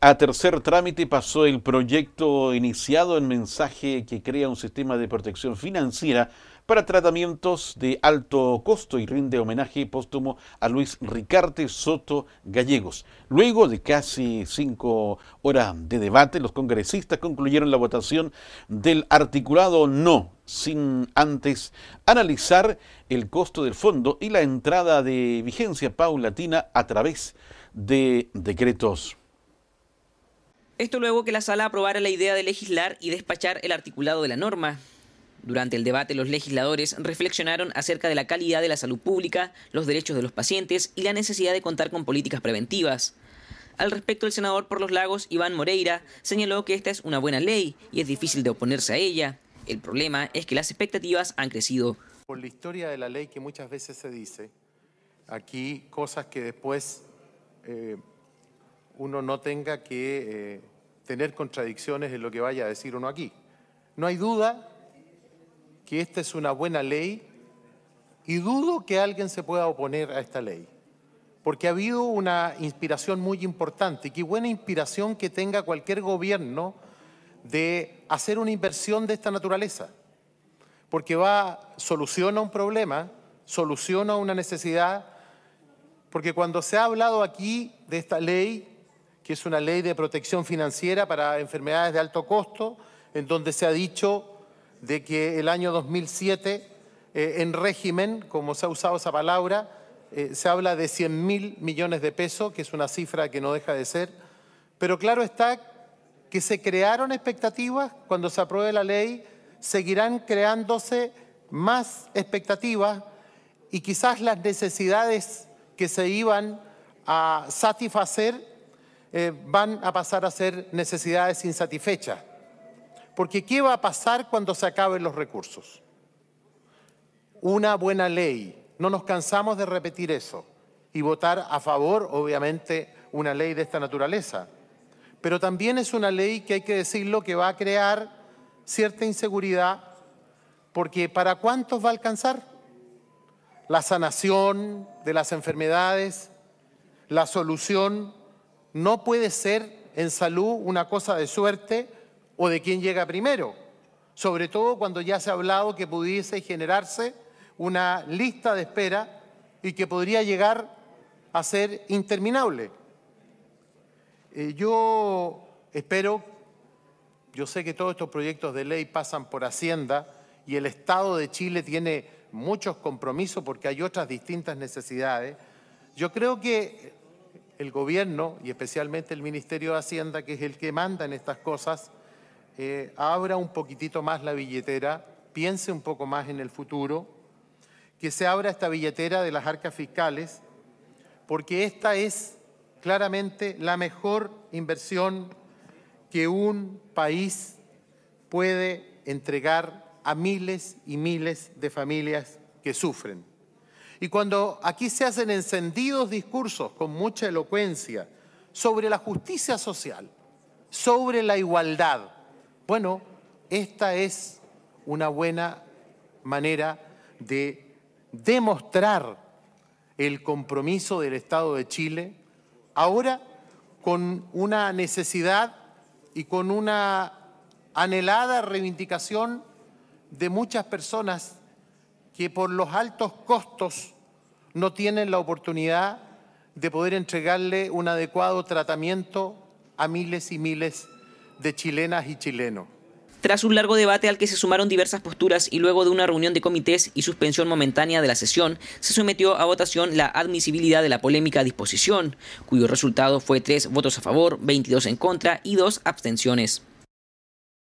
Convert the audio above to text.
A tercer trámite pasó el proyecto iniciado en mensaje que crea un sistema de protección financiera para tratamientos de alto costo y rinde homenaje póstumo a Luis Ricarte Soto Gallegos. Luego de casi cinco horas de debate, los congresistas concluyeron la votación del articulado no, sin antes analizar el costo del fondo y la entrada de vigencia paulatina a través de decretos. Esto luego que la sala aprobara la idea de legislar y despachar el articulado de la norma. Durante el debate, los legisladores reflexionaron acerca de la calidad de la salud pública, los derechos de los pacientes y la necesidad de contar con políticas preventivas. Al respecto, el senador por los lagos, Iván Moreira, señaló que esta es una buena ley y es difícil de oponerse a ella. El problema es que las expectativas han crecido. Por la historia de la ley que muchas veces se dice, aquí cosas que después eh, uno no tenga que eh, tener contradicciones en lo que vaya a decir uno aquí. No hay duda que esta es una buena ley y dudo que alguien se pueda oponer a esta ley, porque ha habido una inspiración muy importante y qué buena inspiración que tenga cualquier gobierno de hacer una inversión de esta naturaleza, porque va, soluciona un problema, soluciona una necesidad, porque cuando se ha hablado aquí de esta ley, que es una ley de protección financiera para enfermedades de alto costo, en donde se ha dicho de que el año 2007, eh, en régimen, como se ha usado esa palabra, eh, se habla de 100 mil millones de pesos, que es una cifra que no deja de ser, pero claro está que se crearon expectativas, cuando se apruebe la ley, seguirán creándose más expectativas y quizás las necesidades que se iban a satisfacer eh, van a pasar a ser necesidades insatisfechas. Porque ¿qué va a pasar cuando se acaben los recursos? Una buena ley. No nos cansamos de repetir eso y votar a favor, obviamente, una ley de esta naturaleza. Pero también es una ley que hay que decirlo que va a crear cierta inseguridad porque ¿para cuántos va a alcanzar? La sanación de las enfermedades, la solución no puede ser en salud una cosa de suerte o de quién llega primero, sobre todo cuando ya se ha hablado que pudiese generarse una lista de espera y que podría llegar a ser interminable. Eh, yo espero, yo sé que todos estos proyectos de ley pasan por Hacienda y el Estado de Chile tiene muchos compromisos porque hay otras distintas necesidades. Yo creo que el gobierno y especialmente el Ministerio de Hacienda, que es el que manda en estas cosas, eh, abra un poquitito más la billetera, piense un poco más en el futuro, que se abra esta billetera de las arcas fiscales, porque esta es claramente la mejor inversión que un país puede entregar a miles y miles de familias que sufren. Y cuando aquí se hacen encendidos discursos con mucha elocuencia sobre la justicia social, sobre la igualdad, bueno, esta es una buena manera de demostrar el compromiso del Estado de Chile, ahora con una necesidad y con una anhelada reivindicación de muchas personas que por los altos costos no tienen la oportunidad de poder entregarle un adecuado tratamiento a miles y miles de chilenas y chilenos. Tras un largo debate al que se sumaron diversas posturas y luego de una reunión de comités y suspensión momentánea de la sesión, se sometió a votación la admisibilidad de la polémica disposición, cuyo resultado fue tres votos a favor, 22 en contra y dos abstenciones.